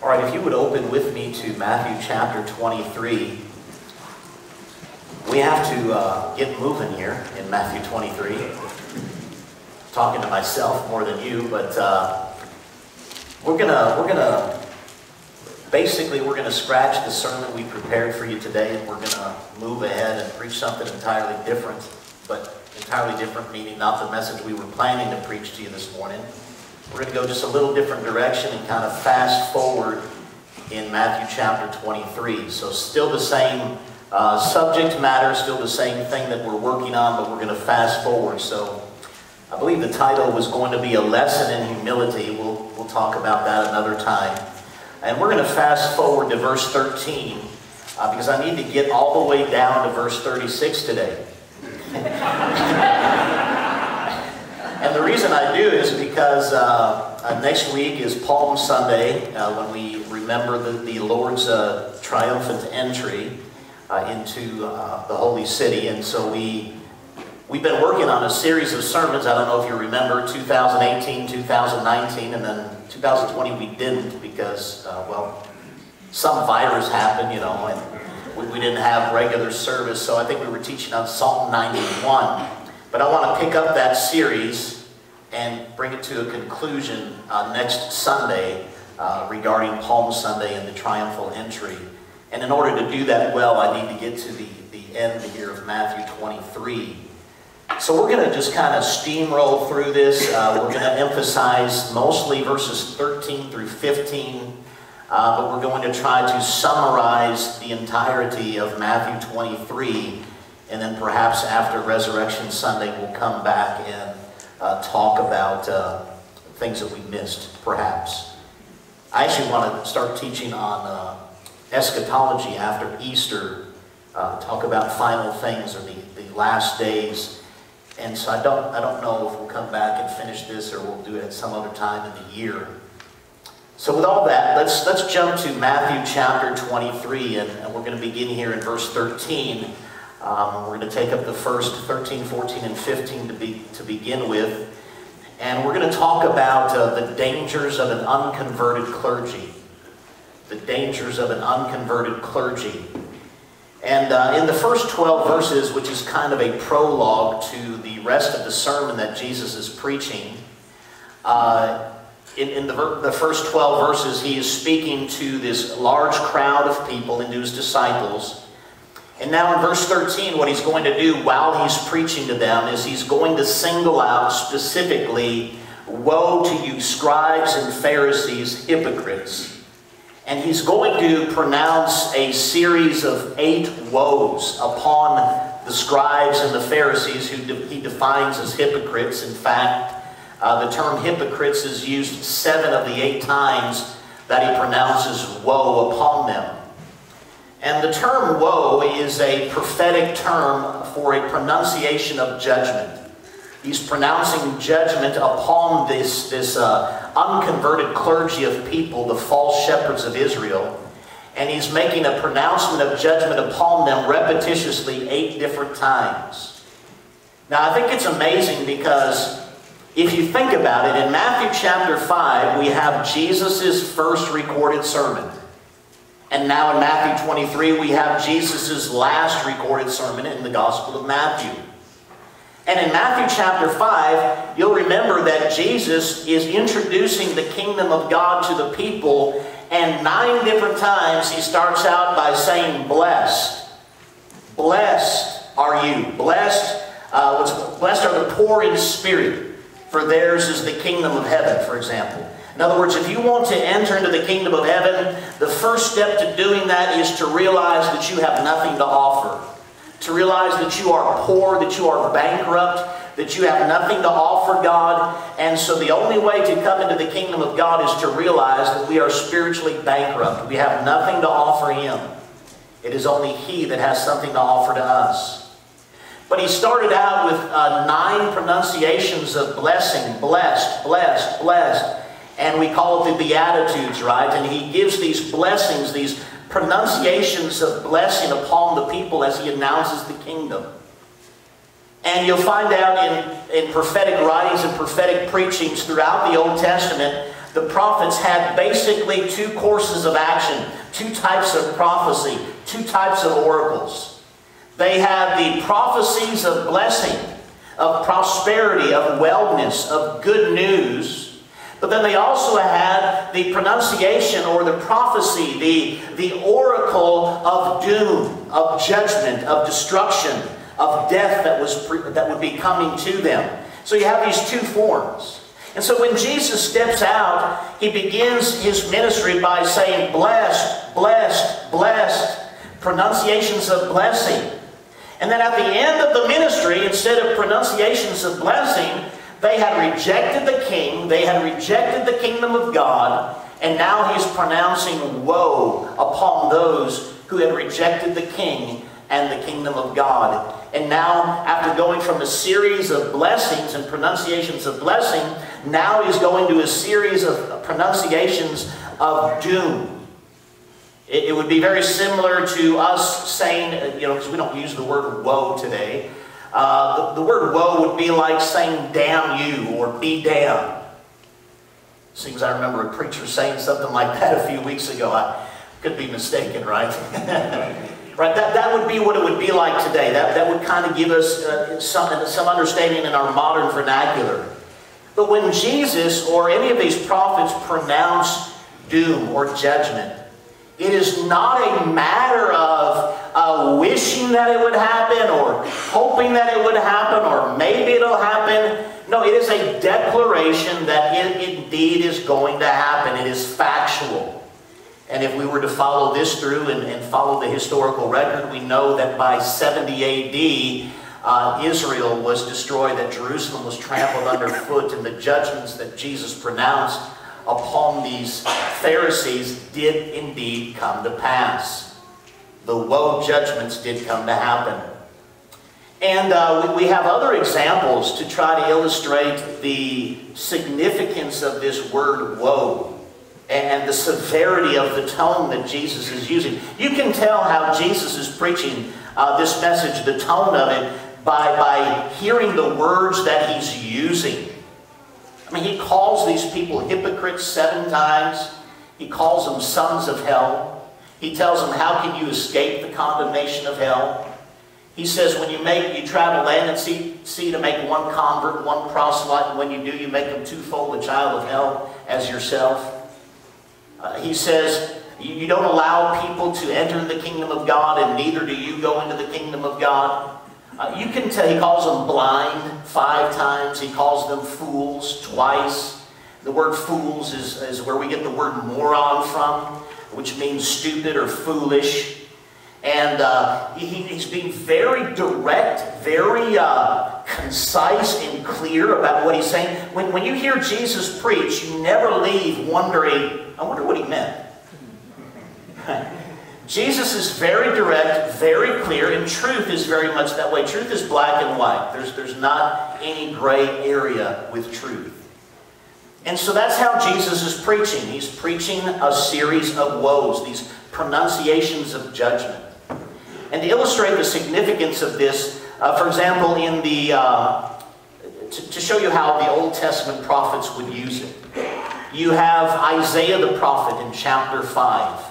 All right, if you would open with me to Matthew chapter 23. We have to uh, get moving here in Matthew 23. Talking to myself more than you, but uh, we're gonna we're gonna basically we're gonna scratch the sermon we prepared for you today, and we're gonna move ahead and preach something entirely different. But entirely different meaning not the message we were planning to preach to you this morning. We're going to go just a little different direction and kind of fast forward in Matthew chapter 23. So still the same uh, subject matter, still the same thing that we're working on, but we're going to fast forward. So I believe the title was going to be A Lesson in Humility. We'll, we'll talk about that another time. And we're going to fast forward to verse 13 uh, because I need to get all the way down to verse 36 today. The reason I do is because uh, uh, next week is Palm Sunday uh, when we remember the, the Lord's uh, triumphant entry uh, into the Holy City. And so we, we've been working on a series of sermons. I don't know if you remember 2018, 2019, and then 2020 we didn't because, well, some virus happened, you know, and we, we didn't have regular service. So I think we were teaching on Psalm 91. But I want to pick up that series and bring it to a conclusion uh, next Sunday uh, regarding Palm Sunday and the triumphal entry. And in order to do that well, I need to get to the, the end here of Matthew 23. So we're going to just kind of steamroll through this. Uh, we're going to emphasize mostly verses 13 through 15, uh, but we're going to try to summarize the entirety of Matthew 23 and then perhaps after Resurrection Sunday, we'll come back and uh, talk about uh, things that we missed, perhaps. I actually want to start teaching on uh, eschatology after Easter, uh, talk about final things or the, the last days. And so I don't, I don't know if we'll come back and finish this or we'll do it at some other time in the year. So with all that, let's, let's jump to Matthew chapter 23, and, and we're going to begin here in verse 13. Um, we're going to take up the first 13, 14, and 15 to, be, to begin with. And we're going to talk about uh, the dangers of an unconverted clergy. The dangers of an unconverted clergy. And uh, in the first 12 verses, which is kind of a prologue to the rest of the sermon that Jesus is preaching, uh, in, in the, the first 12 verses, he is speaking to this large crowd of people and to his disciples. And now in verse 13, what he's going to do while he's preaching to them is he's going to single out specifically, Woe to you, scribes and Pharisees, hypocrites. And he's going to pronounce a series of eight woes upon the scribes and the Pharisees, who he defines as hypocrites. In fact, uh, the term hypocrites is used seven of the eight times that he pronounces woe upon them. And the term woe is a prophetic term for a pronunciation of judgment. He's pronouncing judgment upon this, this uh, unconverted clergy of people, the false shepherds of Israel. And he's making a pronouncement of judgment upon them repetitiously eight different times. Now, I think it's amazing because if you think about it, in Matthew chapter 5, we have Jesus' first recorded sermon. And now in Matthew 23, we have Jesus' last recorded sermon in the Gospel of Matthew. And in Matthew chapter 5, you'll remember that Jesus is introducing the kingdom of God to the people, and nine different times he starts out by saying, Blessed. Blessed are you. Blessed, uh, blessed are the poor in spirit, for theirs is the kingdom of heaven, for example. In other words, if you want to enter into the kingdom of heaven, the first step to doing that is to realize that you have nothing to offer. To realize that you are poor, that you are bankrupt, that you have nothing to offer God. And so the only way to come into the kingdom of God is to realize that we are spiritually bankrupt. We have nothing to offer Him. It is only He that has something to offer to us. But he started out with uh, nine pronunciations of blessing, blessed, blessed, blessed and we call it the Beatitudes, right? And he gives these blessings, these pronunciations of blessing upon the people as he announces the kingdom. And you'll find out in, in prophetic writings and prophetic preachings throughout the Old Testament the prophets had basically two courses of action, two types of prophecy, two types of oracles. They had the prophecies of blessing, of prosperity, of wellness, of good news. But then they also had the pronunciation or the prophecy, the, the oracle of doom, of judgment, of destruction, of death that, was, that would be coming to them. So you have these two forms. And so when Jesus steps out, he begins his ministry by saying, blessed, blessed, blessed, pronunciations of blessing. And then at the end of the ministry, instead of pronunciations of blessing, they had rejected the king, they had rejected the kingdom of God, and now he's pronouncing woe upon those who had rejected the king and the kingdom of God. And now, after going from a series of blessings and pronunciations of blessing, now he's going to a series of pronunciations of doom. It, it would be very similar to us saying, you know, because we don't use the word woe today. Uh, the, the word woe would be like saying damn you or be damned. Seems I remember a preacher saying something like that a few weeks ago. I could be mistaken, right? right? That, that would be what it would be like today. That, that would kind of give us uh, some, some understanding in our modern vernacular. But when Jesus or any of these prophets pronounce doom or judgment, it is not a matter of uh, wishing that it would happen or hoping that it would happen or maybe it'll happen. No, it is a declaration that it indeed is going to happen. It is factual. And if we were to follow this through and, and follow the historical record, we know that by 70 AD, uh, Israel was destroyed, that Jerusalem was trampled underfoot, and the judgments that Jesus pronounced upon these Pharisees did indeed come to pass. The woe judgments did come to happen. And uh, we, have other examples to try to illustrate the significance of this word woe and the severity of the tone that Jesus is using. You can tell how Jesus is preaching uh, this message, the tone of it, by, by hearing the words that he's using. I mean, he calls these people hypocrites seven times. He calls them sons of hell. He tells them, how can you escape the condemnation of hell? He says, when you make, you travel land and sea, to make one convert, one proselyte, and when you do, you make them twofold a child of hell as yourself. Uh, he says, you don't allow people to enter the kingdom of God, and neither do you go into the kingdom of God. Uh, you can tell, he calls them blind five times. He calls them fools twice. The word fools is, is where we get the word moron from, which means stupid or foolish. And uh, he, he's being very direct, very uh, concise and clear about what he's saying. When, when you hear Jesus preach, you never leave wondering, I wonder what he meant. Jesus is very direct, very clear, and truth is very much that way. Truth is black and white. There's, there's not any gray area with truth. And so that's how Jesus is preaching. He's preaching a series of woes, these pronunciations of judgment. And to illustrate the significance of this, uh, for example, in the, uh, to, to show you how the Old Testament prophets would use it, you have Isaiah the prophet in chapter 5.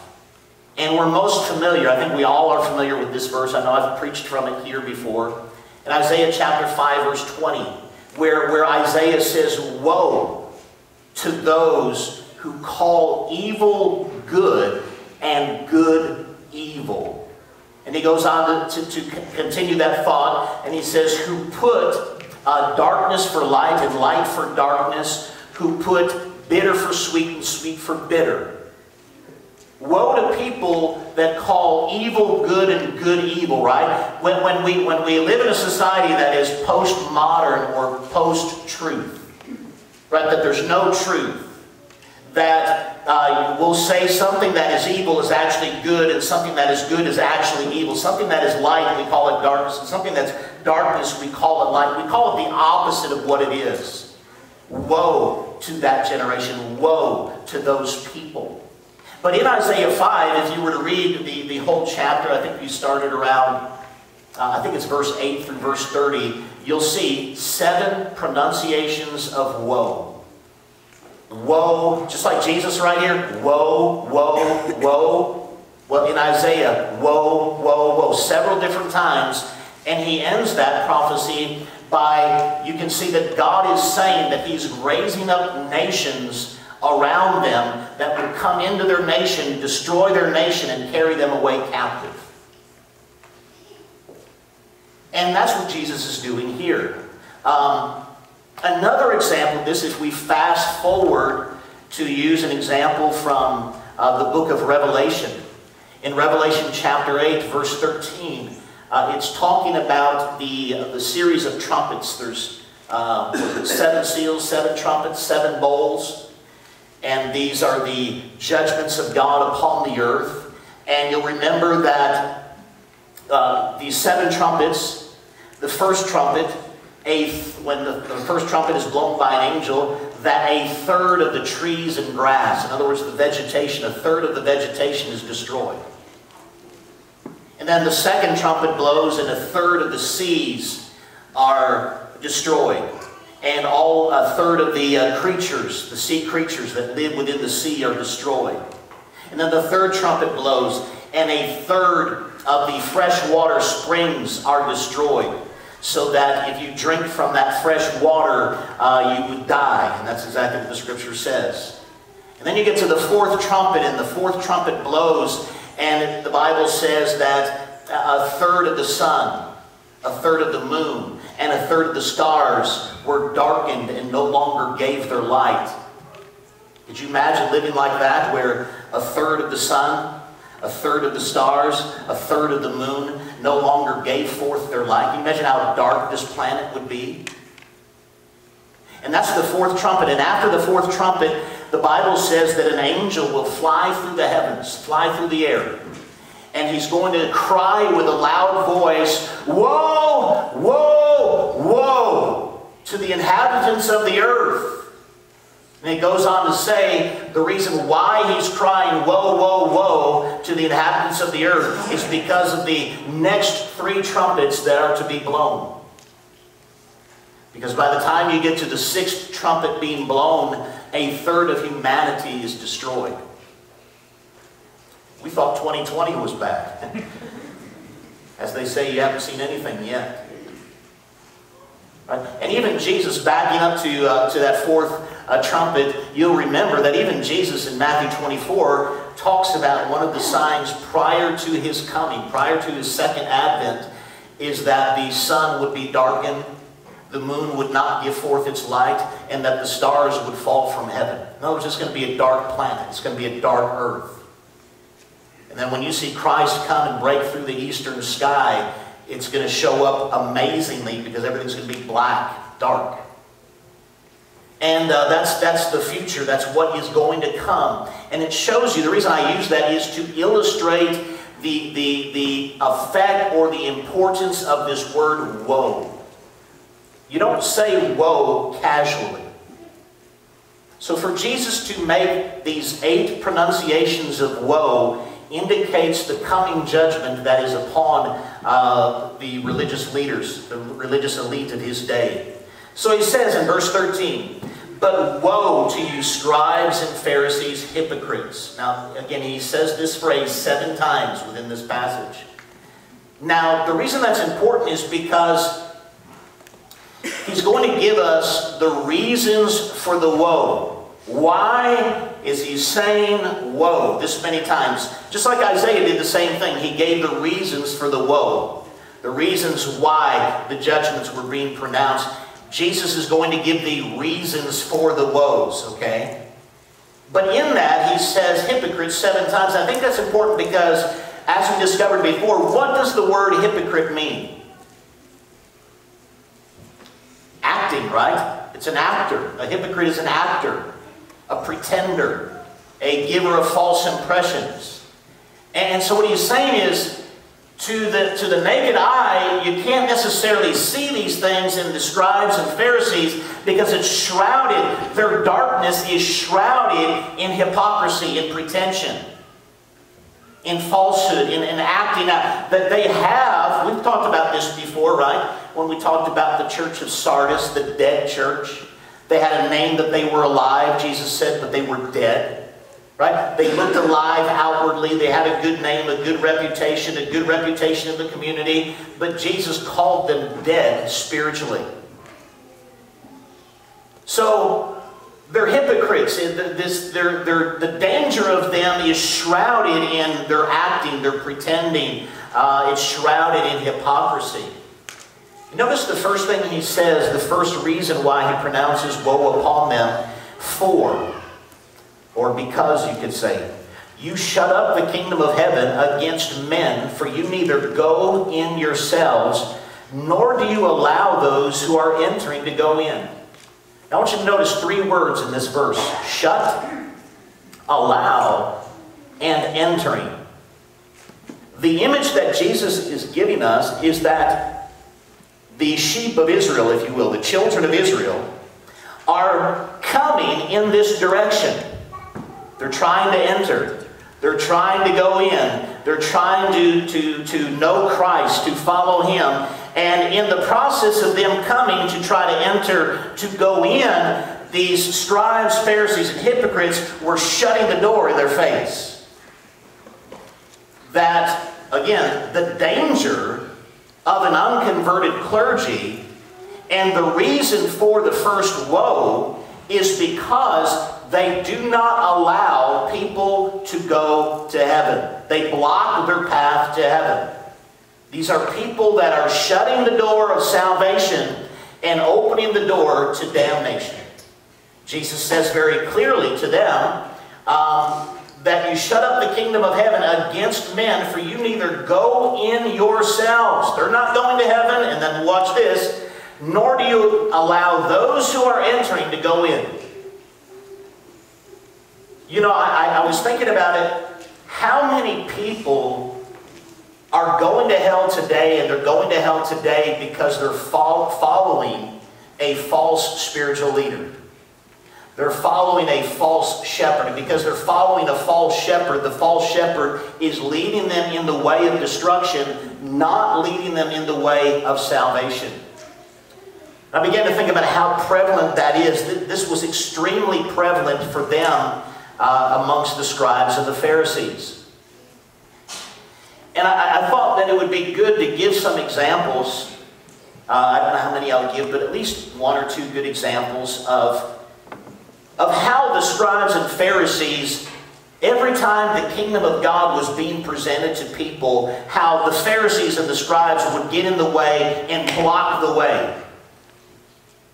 And we're most familiar, I think we all are familiar with this verse. I know I've preached from it here before. In Isaiah chapter 5, verse 20, where, where Isaiah says, Woe to those who call evil good and good evil. And he goes on to, to, to continue that thought, and he says, Who put uh, darkness for light and light for darkness, who put bitter for sweet and sweet for bitter. Woe to people that call evil good and good evil, right? When, when, we, when we live in a society that is postmodern or post-truth, right? That there's no truth. That uh, will say something that is evil is actually good and something that is good is actually evil. Something that is light, we call it darkness. And something that's darkness, we call it light. We call it the opposite of what it is. Woe to that generation. Woe to those people. But in Isaiah 5, if you were to read the, the whole chapter, I think you started around, uh, I think it's verse 8 through verse 30, you'll see seven pronunciations of woe. woe, just like Jesus right here, woe, woe, woe. Well, in Isaiah, woe, woe, woe, several different times. And he ends that prophecy by, you can see that God is saying that he's raising up nations around them that would come into their nation, destroy their nation, and carry them away captive. And that's what Jesus is doing here. Um, another example of this, if we fast forward to use an example from uh, the book of Revelation. In Revelation chapter 8, verse 13, uh, it's talking about the, uh, the series of trumpets. There's uh, seven seals, seven trumpets, seven bowls. And these are the judgments of God upon the earth. And you'll remember that uh, these seven trumpets, the first trumpet, a, when the, the first trumpet is blown by an angel, that a third of the trees and grass, in other words, the vegetation, a third of the vegetation is destroyed. And then the second trumpet blows and a third of the seas are destroyed. And all a third of the uh, creatures, the sea creatures that live within the sea are destroyed. And then the third trumpet blows and a third of the freshwater springs are destroyed so that if you drink from that fresh water, uh, you would die. And that's exactly what the scripture says. And then you get to the fourth trumpet, and the fourth trumpet blows, and the Bible says that a third of the sun, a third of the moon, and a third of the stars were darkened and no longer gave their light. Could you imagine living like that, where a third of the sun, a third of the stars, a third of the moon no longer gave forth their light? Can you imagine how dark this planet would be? And that's the fourth trumpet. And after the fourth trumpet, the Bible says that an angel will fly through the heavens, fly through the air. And he's going to cry with a loud voice, Woe, woe, woe to the inhabitants of the earth. And he goes on to say the reason why he's crying, woe, woe, woe, to the inhabitants of the earth is because of the next three trumpets that are to be blown. Because by the time you get to the sixth trumpet being blown, a third of humanity is destroyed. We thought 2020 was bad. As they say, you haven't seen anything yet. Right? And even Jesus backing up to, uh, to that fourth uh, trumpet, you'll remember that even Jesus in Matthew 24 talks about one of the signs prior to his coming, prior to his second advent, is that the sun would be darkened the moon would not give forth its light, and that the stars would fall from heaven. No, it's just going to be a dark planet. It's going to be a dark earth. And then when you see Christ come and break through the eastern sky, it's going to show up amazingly because everything's going to be black, dark. And uh, that's, that's the future. That's what is going to come. And it shows you, the reason I use that is to illustrate the, the, the effect or the importance of this word woe. You don't say woe casually. So for Jesus to make these eight pronunciations of woe indicates the coming judgment that is upon uh, the religious leaders, the religious elite of his day. So he says in verse 13, But woe to you scribes and Pharisees, hypocrites. Now, again, he says this phrase seven times within this passage. Now, the reason that's important is because He's going to give us the reasons for the woe. Why is he saying woe this many times? Just like Isaiah did the same thing. He gave the reasons for the woe. The reasons why the judgments were being pronounced. Jesus is going to give the reasons for the woes, okay? But in that, he says hypocrite seven times. I think that's important because, as we discovered before, what does the word hypocrite mean? acting, right? It's an actor. A hypocrite is an actor, a pretender, a giver of false impressions. And so what he's saying is, to the, to the naked eye, you can't necessarily see these things in the scribes and Pharisees because it's shrouded, their darkness is shrouded in hypocrisy in pretension, in falsehood, in, in acting out. That they have, we've talked about this before, right? when we talked about the church of Sardis, the dead church, They had a name that they were alive, Jesus said, but they were dead. Right? They looked alive outwardly. They had a good name, a good reputation, a good reputation in the community. But Jesus called them dead spiritually. So they're hypocrites. This, they're, they're, the danger of them is shrouded in their acting, their pretending. Uh, it's shrouded in hypocrisy. Notice the first thing he says, the first reason why he pronounces woe upon them, for, or because you could say, you shut up the kingdom of heaven against men, for you neither go in yourselves, nor do you allow those who are entering to go in. Now I want you to notice three words in this verse. Shut, allow, and entering. The image that Jesus is giving us is that the sheep of Israel, if you will, the children of Israel, are coming in this direction. They're trying to enter. They're trying to go in. They're trying to, to, to know Christ, to follow Him. And in the process of them coming to try to enter, to go in, these scribes, Pharisees, and hypocrites were shutting the door in their face. That, again, the danger of an unconverted clergy and the reason for the first woe is because they do not allow people to go to heaven. They block their path to heaven. These are people that are shutting the door of salvation and opening the door to damnation. Jesus says very clearly to them um, that you shut up the kingdom of heaven against men, for you neither go in yourselves. They're not going to heaven, and then watch this, nor do you allow those who are entering to go in. You know, I, I was thinking about it. How many people are going to hell today, and they're going to hell today because they're following a false spiritual leader. They're following a false shepherd. And because they're following a false shepherd, the false shepherd is leading them in the way of destruction, not leading them in the way of salvation. I began to think about how prevalent that is. This was extremely prevalent for them uh, amongst the scribes and the Pharisees. And I, I, thought that it would be good to give some examples. Uh, I don't know how many I'll give, but at least one or two good examples of, of how the scribes and Pharisees, every time the kingdom of God was being presented to people, how the Pharisees and the scribes would get in the way and block the way.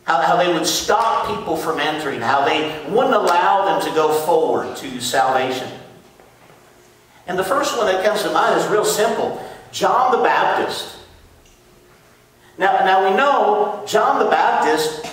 How, how they would stop people from entering, how they wouldn't allow them to go forward to salvation. And the first one that comes to mind is real simple. John the Baptist. Now, now we know John the Baptist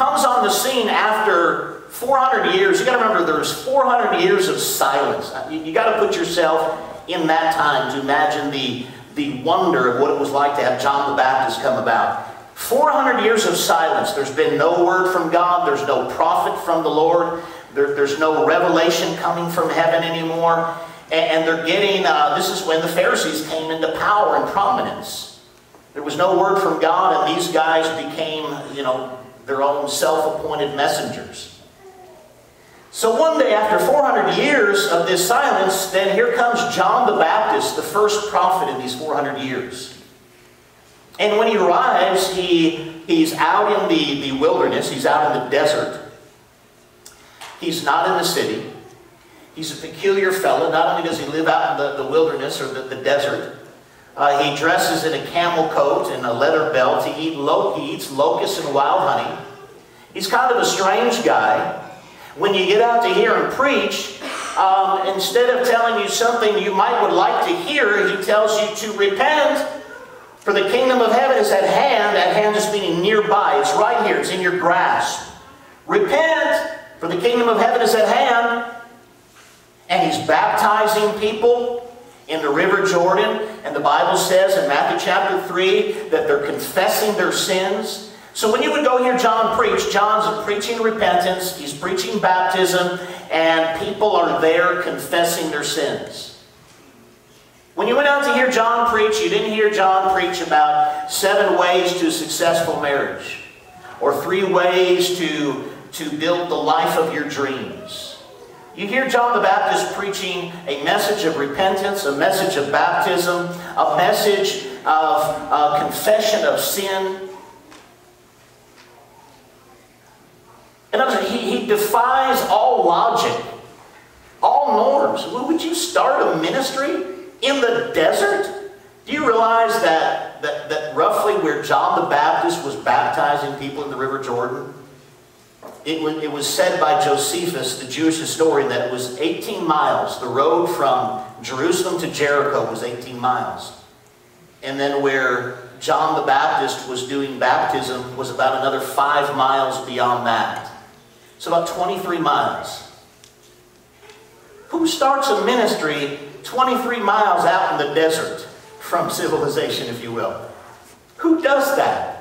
comes on the scene after 400 years. You got to remember there's 400 years of silence. You, you got to put yourself in that time to imagine the, the wonder of what it was like to have John the Baptist come about. 400 years of silence. There's been no word from God. There's no prophet from the Lord. There, there's no revelation coming from heaven anymore. And they're getting, uh, this is when the Pharisees came into power and prominence. There was no word from God, and these guys became, you know, their own self-appointed messengers. So one day, after 400 years of this silence, then here comes John the Baptist, the first prophet in these 400 years. And when he arrives, he, he's out in the, the wilderness, he's out in the desert. He's not in the city. He's a peculiar fellow. Not only does he live out in the, the wilderness or the, the desert, uh, he dresses in a camel coat and a leather belt. He, eat lo he eats locusts and wild honey. He's kind of a strange guy. When you get out to hear him preach, um, instead of telling you something you might would like to hear, he tells you to repent, for the kingdom of heaven is at hand. At hand just meaning nearby. It's right here. It's in your grasp. Repent, for the kingdom of heaven is at hand and he's baptizing people in the River Jordan. And the Bible says in Matthew chapter 3 that they're confessing their sins. So when you would go hear John preach, John's preaching repentance, he's preaching baptism, and people are there confessing their sins. When you went out to hear John preach, you didn't hear John preach about seven ways to a successful marriage or three ways to, to build the life of your dreams. You hear John the Baptist preaching a message of repentance, a message of baptism, a message of uh, confession of sin. In other words, he, he defies all logic, all norms. Would you start a ministry in the desert? Do you realize that, that, that roughly where John the Baptist was baptizing people in the River Jordan, it was, it was said by Josephus, the Jewish historian, that it was 18 miles. The road from Jerusalem to Jericho was 18 miles. And then where John the Baptist was doing baptism was about another five miles beyond that. So about 23 miles. Who starts a ministry 23 miles out in the desert? from civilization, if you will. Who does that?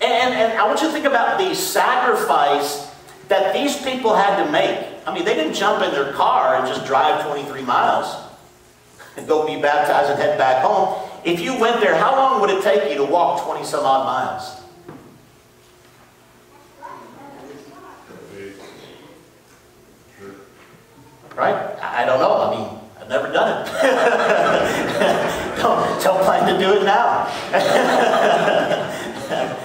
And, and I want you to think about the sacrifice that these people had to make. I mean, they didn't jump in their car and just drive 23 miles and go be baptized and head back home. If you went there, how long would it take you to walk 20 some odd miles? Right? I don't know. I mean, I've never done it. don't, don't plan to do it now.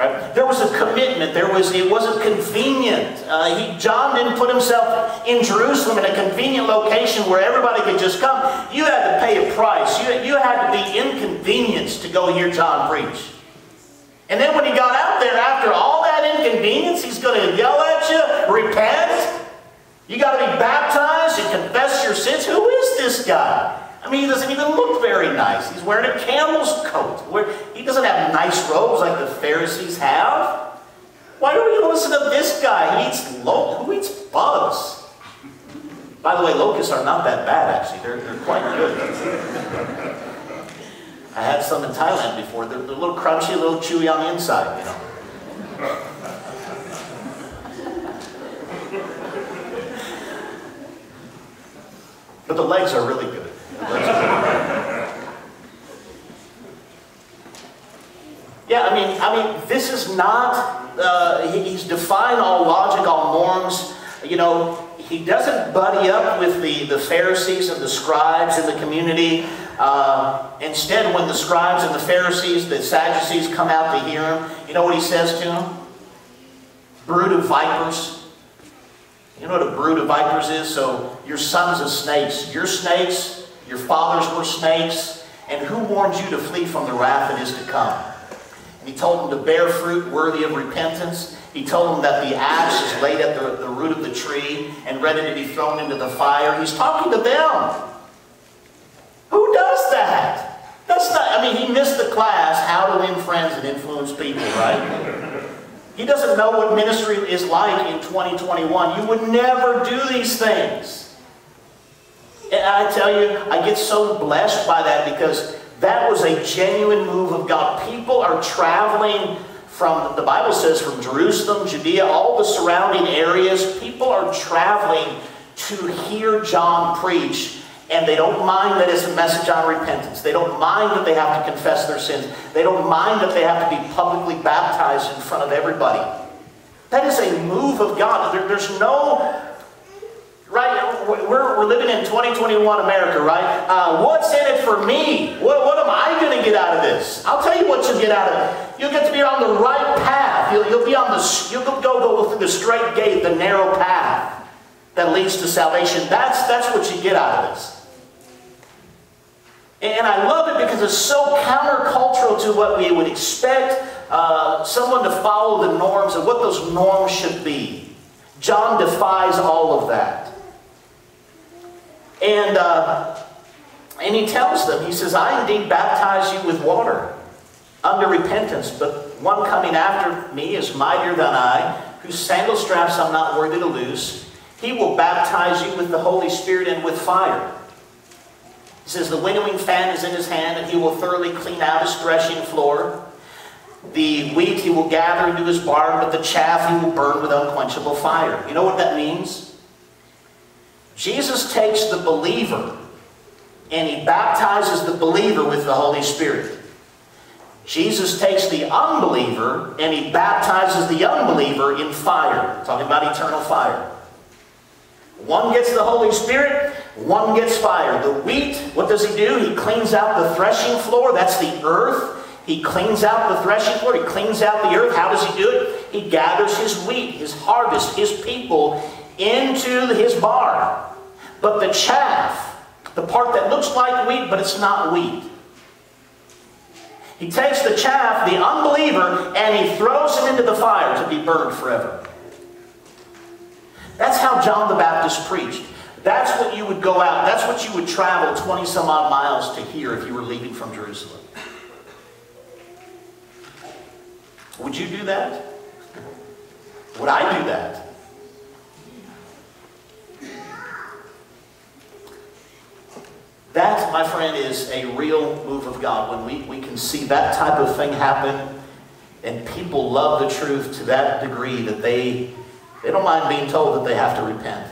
right? There was a commitment. There was it wasn't convenient. Uh, he, John didn't put himself in Jerusalem in a convenient location where everybody could just come. You had to pay a price. You, you had to be inconvenienced to go hear John preach. And then when he got out there after all that inconvenience, he's going to yell at you, repent. You got to be baptized and confess your sins. Who is this guy? I mean, he doesn't even look very nice. He's wearing a camel's coat. He doesn't have nice robes like the Pharisees have. Why do we listen to this guy? He eats lo Who eats bugs? By the way, locusts are not that bad, actually. They're, they're quite good. I had some in Thailand before. They're, they're a little crunchy, a little chewy on the inside, you know. But the legs are really good. Yeah, I mean, I mean, this is not, uh, he's defying all logic, all norms. You know, he doesn't buddy up with the, the Pharisees and the scribes in the community. Uh, instead, when the scribes and the Pharisees, the Sadducees come out to hear him, you know what he says to them? Brood of vipers. You know what a brood of vipers is? So your sons of snakes. Your snakes, your fathers were snakes. And who warned you to flee from the wrath that is to come? And he told them to bear fruit worthy of repentance. He told them that the axe is laid at the, the root of the tree and ready to be thrown into the fire. He's talking to them. Who does that? That's not, I mean, he missed the class, How to Win Friends and Influence People, right? He doesn't know what ministry is like in 2021. You would never do these things. And I tell you, I get so blessed by that because that was a genuine move of God. People are traveling from, the Bible says, from Jerusalem, Judea, all the surrounding areas. People are traveling to hear John preach and they don't mind that it's a message on repentance. They don't mind that they have to confess their sins. They don't mind that they have to be publicly baptized in front of everybody. That is a move of God. There, there's no, right, we're, we're living in 2021 America, right? Uh, what's in it for me? What, what am I going to get out of this? I'll tell you what you'll get out of it. You'll get to be on the right path. You'll, you'll be on the, you'll go, go through the straight gate, the narrow path that leads to salvation. That's, that's what you get out of this. And I love it because it's so countercultural to what we would expect uh, someone to follow the norms and what those norms should be. John defies all of that. And, uh, and he tells them, he says, I indeed baptize you with water under repentance, but one coming after me is mightier than I, whose sandal straps I'm not worthy to loose. He will baptize you with the Holy Spirit and with fire. He says, The winnowing fan is in his hand, and he will thoroughly clean out his threshing floor. The wheat he will gather into his barn, but the chaff he will burn with unquenchable fire. You know what that means? Jesus takes the believer and he baptizes the believer with the Holy Spirit. Jesus takes the unbeliever and he baptizes the unbeliever in fire. Talking about eternal fire. One gets the Holy Spirit, one gets fire. The wheat, what does he do? He cleans out the threshing floor. That's the earth. He cleans out the threshing floor. He cleans out the earth. How does he do it? He gathers his wheat, his harvest, his people into his barn. But the chaff, the part that looks like wheat, but it's not wheat, he takes the chaff, the unbeliever, and he throws him into the fire to be burned forever. That's how John the Baptist preached. That's what you would go out, that's what you would travel 20 some odd miles to hear if you were leaving from Jerusalem. Would you do that? Would I do that? That, my friend, is a real move of God. When we, we can see that type of thing happen and people love the truth to that degree that they, they don't mind being told that they have to repent.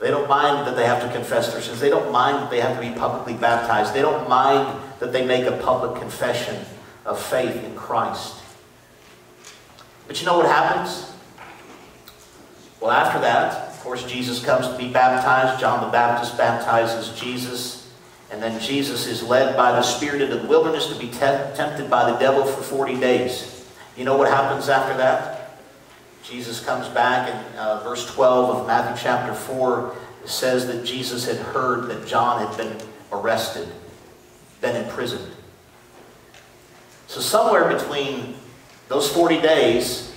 They don't mind that they have to confess their sins. They don't mind that they have to be publicly baptized. They don't mind that they make a public confession of faith in Christ. But you know what happens? Well, after that, of course, Jesus comes to be baptized. John the Baptist baptizes Jesus. And then Jesus is led by the Spirit into the wilderness to be te tempted by the devil for 40 days. You know what happens after that? Jesus comes back in uh, verse 12 of Matthew chapter 4. Says that Jesus had heard that John had been arrested, been imprisoned. So somewhere between those 40 days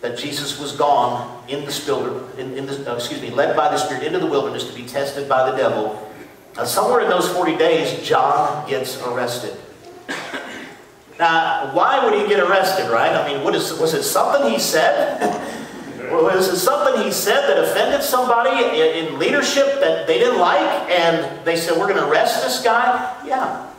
that Jesus was gone in the spirit, in, in the, uh, excuse me, led by the Spirit into the wilderness to be tested by the devil, uh, somewhere in those 40 days, John gets arrested. Now, why would he get arrested, right? I mean, what is, was it something he said? was it something he said that offended somebody in leadership that they didn't like and they said, we're going to arrest this guy? Yeah.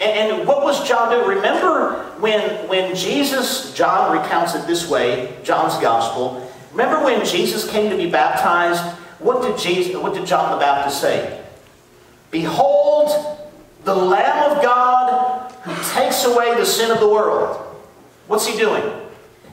And, what was John doing? Remember when, when Jesus, John recounts it this way, John's gospel. Remember when Jesus came to be baptized? What did, Jesus, what did John the Baptist say? Behold, the Lamb of God who takes away the sin of the world. What's he doing?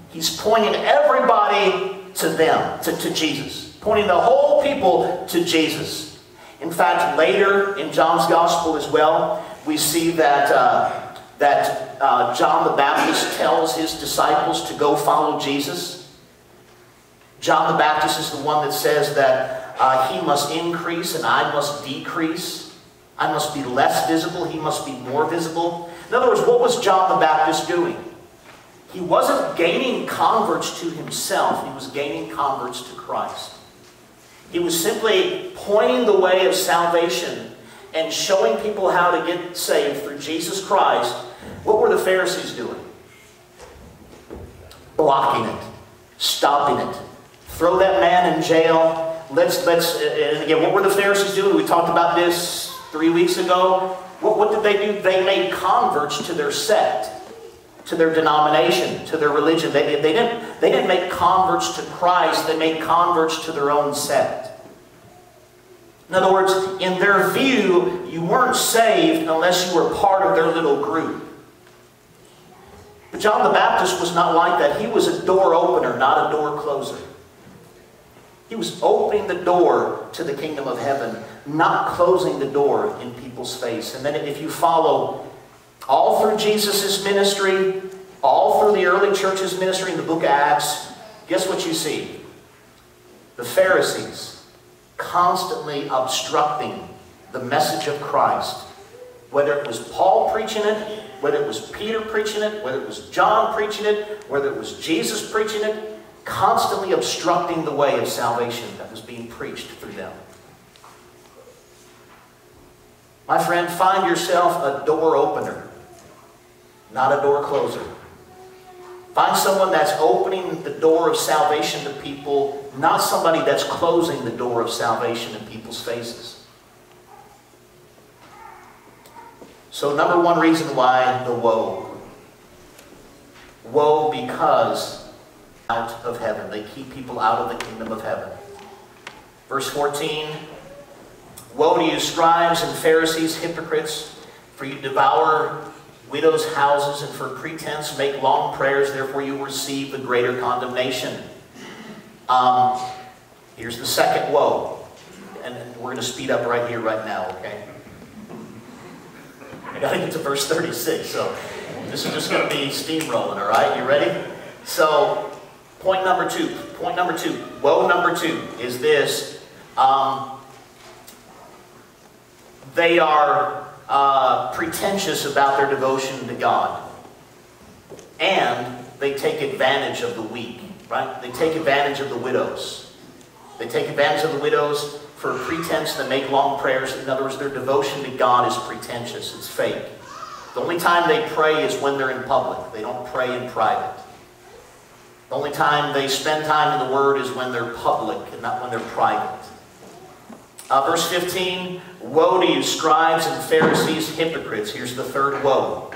He's pointing everybody to them, to, to Jesus. Pointing the whole people to Jesus. In fact, later in John's Gospel as well, we see that, uh, that uh, John the Baptist tells his disciples to go follow Jesus. John the Baptist is the one that says that uh, he must increase and I must decrease. I must be less visible, he must be more visible. In other words, what was John the Baptist doing? He wasn't gaining converts to himself, he was gaining converts to Christ. He was simply pointing the way of salvation and showing people how to get saved through Jesus Christ, what were the Pharisees doing? Blocking it, stopping it. Throw that man in jail. Let's, let's, and again, what were the Pharisees doing? We talked about this three weeks ago. What, what did they do? They made converts to their sect, to their denomination, to their religion. They, they, didn't, they didn't make converts to Christ, they made converts to their own sect. In other words, in their view, you weren't saved unless you were part of their little group. But John the Baptist was not like that. He was a door opener, not a door closer. He was opening the door to the kingdom of heaven, not closing the door in people's face. And then if you follow all through Jesus' ministry, all through the early church's ministry in the book of Acts, guess what you see? The Pharisees constantly obstructing the message of Christ. Whether it was Paul preaching it, whether it was Peter preaching it, whether it was John preaching it, whether it was Jesus preaching it, constantly obstructing the way of salvation that was being preached through them. My friend, find yourself a door opener, not a door closer. Find someone that's opening the door of salvation to people, not somebody that's closing the door of salvation in people's faces. So, number one reason why the woe. Woe because out of heaven. They keep people out of the kingdom of heaven. Verse 14 Woe to you, scribes and Pharisees, hypocrites! For you devour widows' houses, and for pretense make long prayers, therefore you receive the greater condemnation. Um, here's the second woe. And we're going to speed up right here, right now, okay? I got to get to verse 36, so this is just going to be steamrolling, all right? You ready? So, point number two. Point number two. Woe number two is this. Um, they are uh, pretentious about their devotion to God. And they take advantage of the weak, right? They take advantage of the widows. They take advantage of the widows for pretense to make long prayers. In other words, their devotion to God is pretentious. It's fake. The only time they pray is when they're in public. They don't pray in private. The only time they spend time in the Word is when they're public and not when they're private. Uh, verse 15, Woe to you, scribes and Pharisees, hypocrites. Here's the third woe.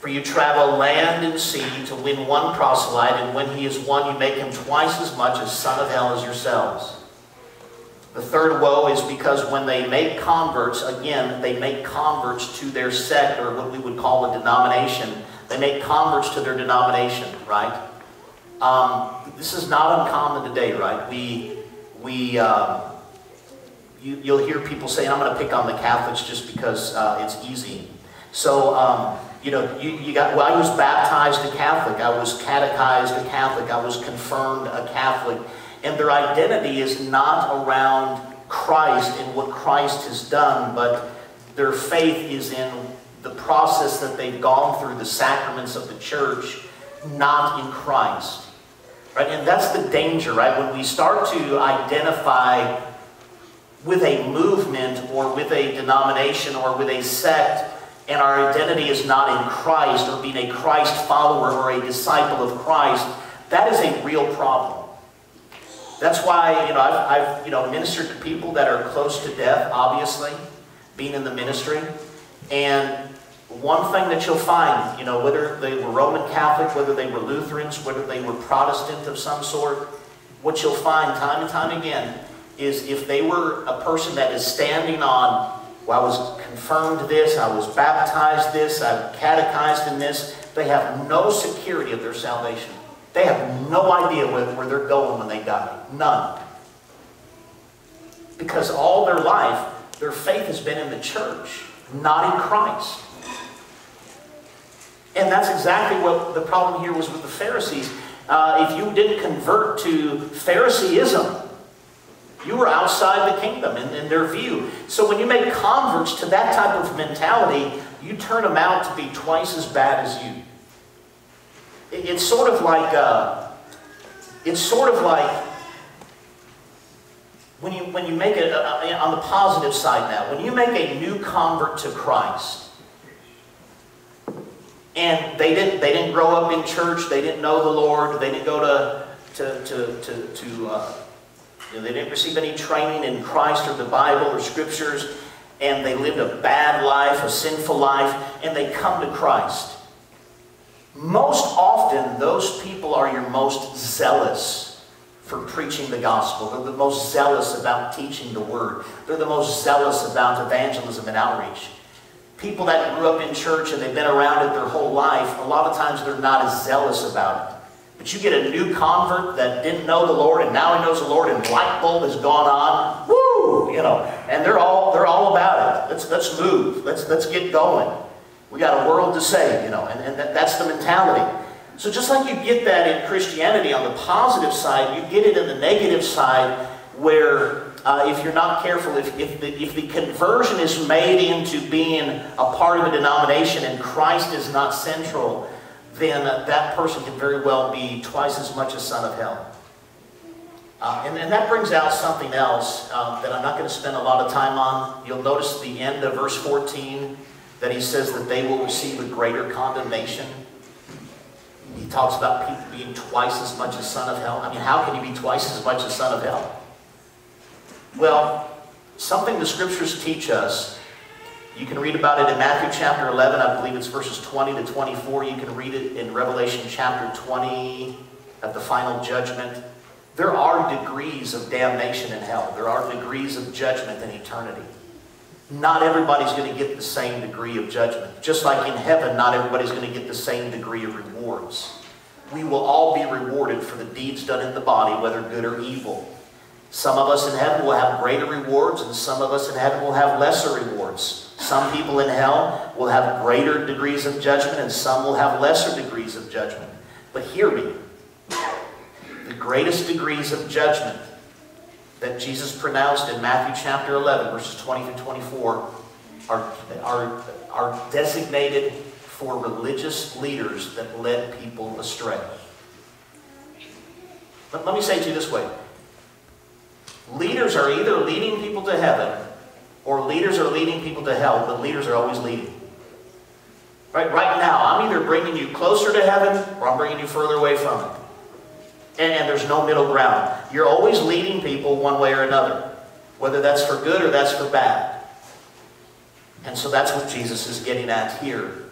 For you travel land and sea to win one proselyte, and when he is won, you make him twice as much a son of hell as yourselves. The third woe is because when they make converts, again, they make converts to their sect, or what we would call a denomination. They make converts to their denomination, right? Um, this is not uncommon today, right? We, we, um, you, will hear people say, I'm going to pick on the Catholics just because uh, it's easy. So, um, you know, you, you got, well, I was baptized a Catholic. I was catechized a Catholic. I was confirmed a Catholic. And their identity is not around Christ and what Christ has done, but their faith is in the process that they've gone through, the sacraments of the church, not in Christ. Right? And that's the danger, right? When we start to identify with a movement or with a denomination or with a sect and our identity is not in Christ or being a Christ follower or a disciple of Christ, that is a real problem. That's why, you know, I've, I've you know, ministered to people that are close to death, obviously, being in the ministry. And one thing that you'll find, you know, whether they were Roman Catholic, whether they were Lutherans, whether they were Protestant of some sort, what you'll find time and time again is if they were a person that is standing on, well, I was confirmed this, I was baptized this, I'm catechized in this, they have no security of their salvation. They have no idea where, where they're going when they die. None. Because all their life, their faith has been in the church, not in Christ. And that's exactly what the problem here was with the Pharisees. Uh, if you didn't convert to Phariseeism, you were outside the kingdom in, in their view. So when you make converts to that type of mentality, you turn them out to be twice as bad as you. It, it's sort of like, uh, it's sort of like when you, when you make it, uh, on the positive side now, when you make a new convert to Christ, and they didn't, they didn't grow up in church, they didn't know the Lord, they didn't go to, to, to, to, to uh, you know, they didn't receive any training in Christ or the Bible or Scriptures, and they lived a bad life, a sinful life, and they come to Christ. Most often, those people are your most zealous for preaching the gospel. They're the most zealous about teaching the word. They're the most zealous about evangelism and outreach. People that grew up in church and they've been around it their whole life, a lot of times they're not as zealous about it. But you get a new convert that didn't know the Lord and now he knows the Lord and light bulb has gone on. Woo! You know, and they're all they're all about it. Let's let's move. Let's let's get going. We got a world to save, you know, and, and that, that's the mentality. So just like you get that in Christianity on the positive side, you get it in the negative side where uh, if you're not careful, if, if, the, if the conversion is made into being a part of a denomination and Christ is not central, then that person can very well be twice as much a son of hell. Uh, and, and, that brings out something else um, that I'm not going to spend a lot of time on. You'll notice at the end of verse 14 that he says that they will receive a greater condemnation. He talks about people being twice as much a son of hell. I mean, how can you be twice as much a son of hell? Well, something the scriptures teach us you can read about it in Matthew chapter 11. I believe it's verses 20 to 24. You can read it in Revelation chapter 20 at the final judgment. There are degrees of damnation in hell. There are degrees of judgment in eternity. not everybody's going to get the same degree of judgment. Just like in heaven, not everybody's going to get the same degree of rewards. We will all be rewarded for the deeds done in the body, whether good or evil. Some of us in heaven will have greater rewards, and some of us in heaven will have lesser rewards. Some people in hell will have greater degrees of judgment, and some will have lesser degrees of judgment. But hear me the greatest degrees of judgment that Jesus pronounced in Matthew chapter 11, verses 20 through 24, are, are, are designated for religious leaders that led people astray. Let me say to you this way leaders are either leading people to heaven or leaders are leading people to hell, but leaders are always leading. Right, right now, I'm either bringing you closer to heaven or I'm bringing you further away from it. And, and there's no middle ground. You're always leading people one way or another, whether that's for good or that's for bad. And so that's what Jesus is getting at here.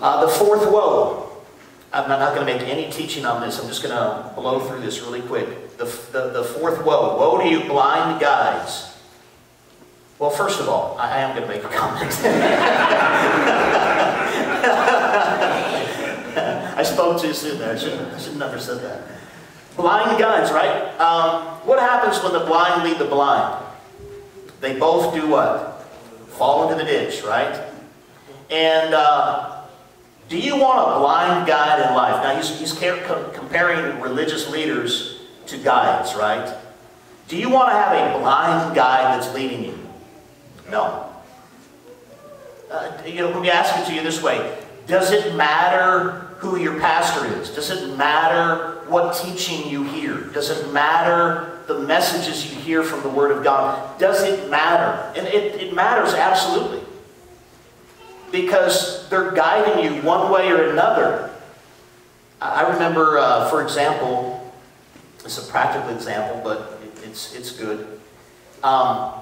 Uh, the fourth woe. I'm not going to make any teaching on this. I'm just going to blow through this really quick. The, the, the fourth woe. Woe to you blind guides. Well, first of all, I am going to make a comment. I spoke too soon there. I should, I should never said that. Blind guides, right? Um, what happens when the blind lead the blind? They both do what? Fall into the ditch, right? And uh, do you want a blind guide in life? Now, he's, he's comparing religious leaders to guides, right? Do you want to have a blind guide that's leading you? No. Uh, you know, let me ask it to you this way. Does it matter who your pastor is? Does it matter what teaching you hear? Does it matter the messages you hear from the Word of God? Does it matter? And it, it matters absolutely. Because they're guiding you one way or another. I remember, uh, for example, it's a practical example, but it, it's, it's good. Um,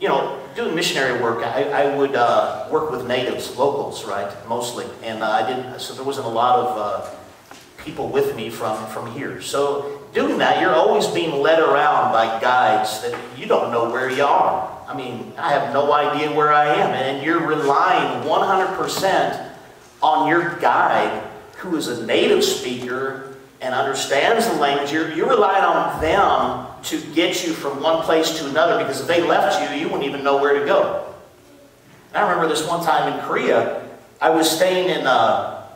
you know, doing missionary work, I, I would uh, work with natives, locals, right, mostly. And uh, I didn't, so there wasn't a lot of uh, people with me from, from here. So doing that, you're always being led around by guides that you don't know where you are. I mean, I have no idea where I am. And you're relying 100% on your guide who is a native speaker and understands the language. You're, you're relying on them to get you from one place to another because if they left you, you wouldn't even know where to go. I remember this one time in Korea, I was staying in, uh,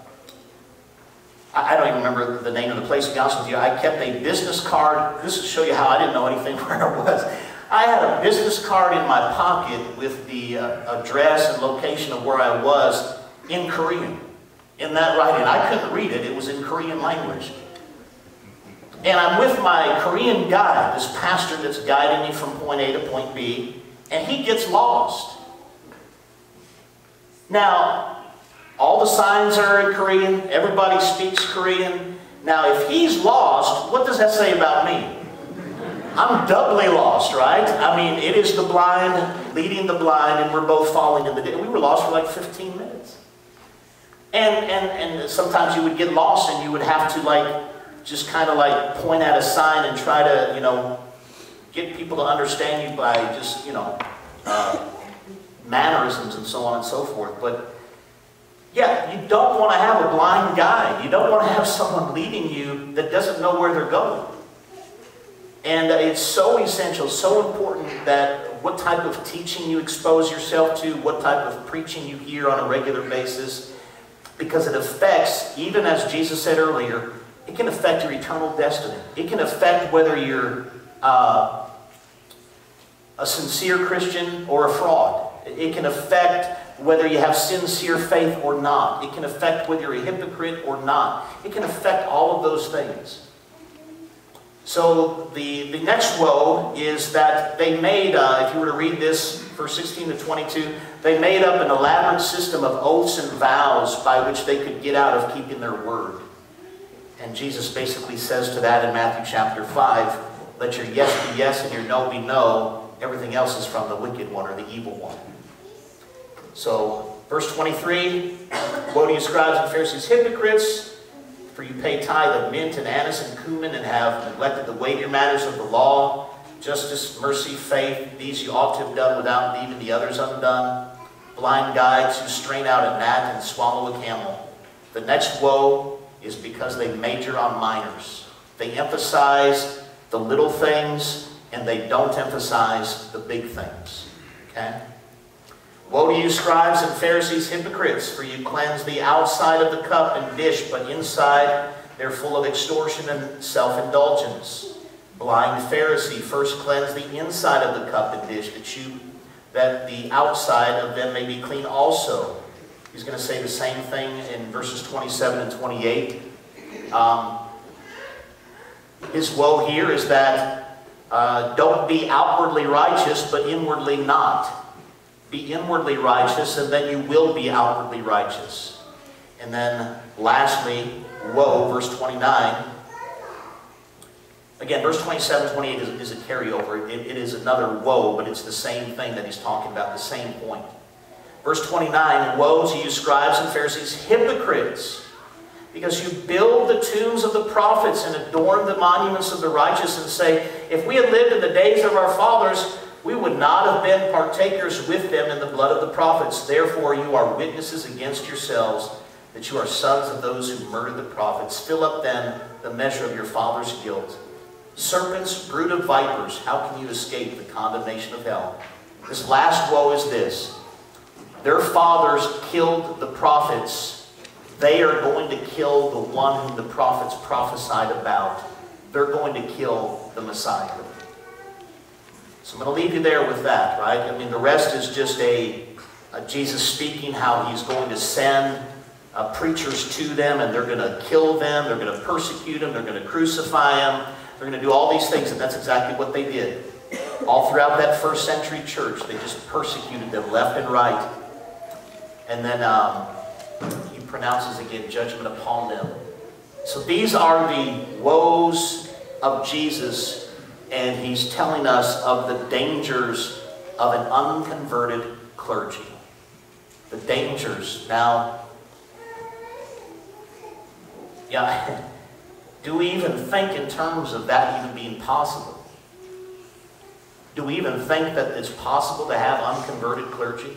I don't even remember the name of the place, to be honest with you. I kept a business card. This will show you how I didn't know anything where I was. I had a business card in my pocket with the uh, address and location of where I was in Korean. In that writing, I couldn't read it. It was in Korean language. And I'm with my Korean guide, this pastor that's guiding me from point A to point B, and he gets lost. Now, all the signs are in Korean, everybody speaks Korean. Now, if he's lost, what does that say about me? I'm doubly lost, right? I mean, it is the blind leading the blind, and we're both falling in the ditch. We were lost for like 15 minutes. And, and, and sometimes you would get lost and you would have to like just kind of like point at a sign and try to, you know, get people to understand you by just, you know, uh, mannerisms and so on and so forth. But yeah, you don't want to have a blind guide. You don't want to have someone leading you that doesn't know where they're going. And it's so essential, so important that what type of teaching you expose yourself to, what type of preaching you hear on a regular basis, because it affects, even as Jesus said earlier, it can affect your eternal destiny. It can affect whether you're uh, a sincere Christian or a fraud. It can affect whether you have sincere faith or not. It can affect whether you're a hypocrite or not. It can affect all of those things. So the, the next woe is that they made, uh, if you were to read this, verse 16 to 22, they made up an elaborate system of oaths and vows by which they could get out of keeping their word. And Jesus basically says to that in Matthew chapter 5, let your yes be yes and your no be no. Everything else is from the wicked one or the evil one. So, verse 23, Woe to you scribes and Pharisees, hypocrites, for you pay tithe of mint and anise and cumin and have neglected the weightier matters of the law, justice, mercy, faith, these you ought to have done without leaving the others undone. Blind guides who strain out a gnat and swallow a camel. The next woe is because they major on minors. They emphasize the little things and they don't emphasize the big things. Okay? Woe to you, scribes and Pharisees, hypocrites, for you cleanse the outside of the cup and dish, but inside they're full of extortion and self-indulgence. Blind Pharisee, first cleanse the inside of the cup and dish, that you that the outside of them may be clean also. He's going to say the same thing in verses 27 and 28. Um, his woe here is that uh, don't be outwardly righteous, but inwardly not. Be inwardly righteous, and then you will be outwardly righteous. And then lastly, woe, verse 29. Again, verse 27, 28 is, is a carryover. It, it is another woe, but it's the same thing that he's talking about, the same point. Verse 29, Woe to you, scribes and Pharisees, hypocrites! Because you build the tombs of the prophets and adorn the monuments of the righteous and say, If we had lived in the days of our fathers, we would not have been partakers with them in the blood of the prophets. Therefore, you are witnesses against yourselves that you are sons of those who murdered the prophets. Fill up then the measure of your father's guilt. Serpents, brood of vipers, how can you escape the condemnation of hell? This last woe is this. Their fathers killed the prophets they are going to kill the one whom the prophets prophesied about. They're going to kill the Messiah. So I'm going to leave you there with that, right? I mean, the rest is just a, a Jesus speaking how he's going to send uh, preachers to them and they're going to kill them, they're going to persecute them, they're going to crucify them, they're going to do all these things, and that's exactly what they did. All throughout that first century church, they just persecuted them left and right. And then um, he pronounces again judgment upon them. So these are the woes of Jesus, and he's telling us of the dangers of an unconverted clergy. The dangers. Now, yeah, do we even think in terms of that even being possible? Do we even think that it's possible to have unconverted clergy?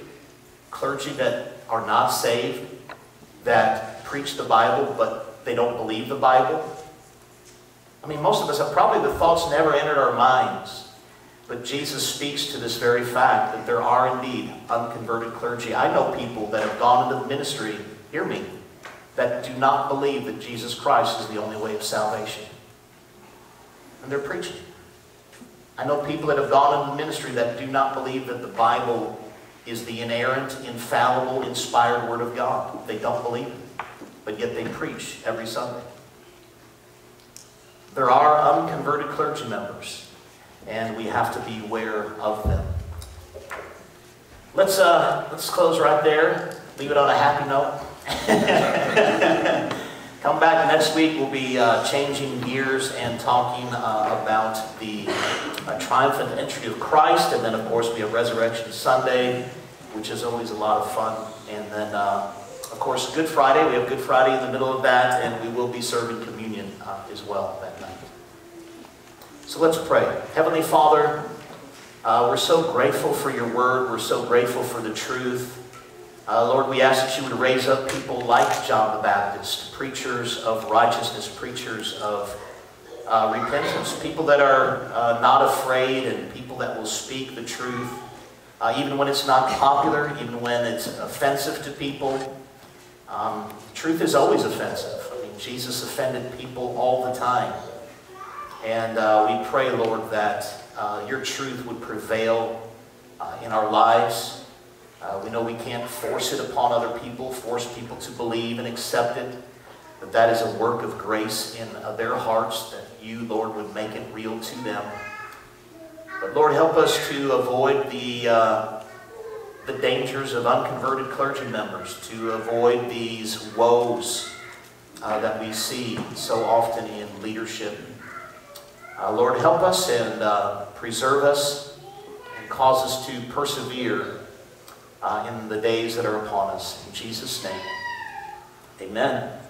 Clergy that are not saved? that preach the Bible, but they don't believe the Bible. I mean, most of us have probably the thoughts never entered our minds. But Jesus speaks to this very fact that there are indeed unconverted clergy. I know people that have gone into the ministry, hear me, that do not believe that Jesus Christ is the only way of salvation. And they're preaching. I know people that have gone into the ministry that do not believe that the Bible is the inerrant, infallible, inspired Word of God. They don't believe it, but yet they preach every Sunday. There are unconverted clergy members, and we have to be aware of them. Let's, uh, let's close right there. Leave it on a happy note. Come back next week. We'll be uh, changing gears and talking uh, about the uh, triumphant entry of Christ. And then, of course, we have Resurrection Sunday, which is always a lot of fun. And then, uh, of course, Good Friday. We have Good Friday in the middle of that. And we will be serving communion uh, as well that night. So let's pray. Heavenly Father, uh, we're so grateful for your word. We're so grateful for the truth. Uh, Lord, we ask that you would raise up people like John the Baptist, preachers of righteousness, preachers of uh, repentance, people that are uh, not afraid and people that will speak the truth, uh, even when it's not popular, even when it's offensive to people. Um, truth is always offensive. I mean, Jesus offended people all the time. And uh, we pray, Lord, that uh, your truth would prevail in our lives. Uh, we know we can't force it upon other people, force people to believe and accept it. But that is a work of grace in uh, their hearts that you, Lord, would make it real to them. But Lord, help us to avoid the, uh, the dangers of unconverted clergy members, to avoid these woes uh, that we see so often in leadership. Uh, Lord, help us and uh, preserve us and cause us to persevere uh, in the days that are upon us. In Jesus' name, amen.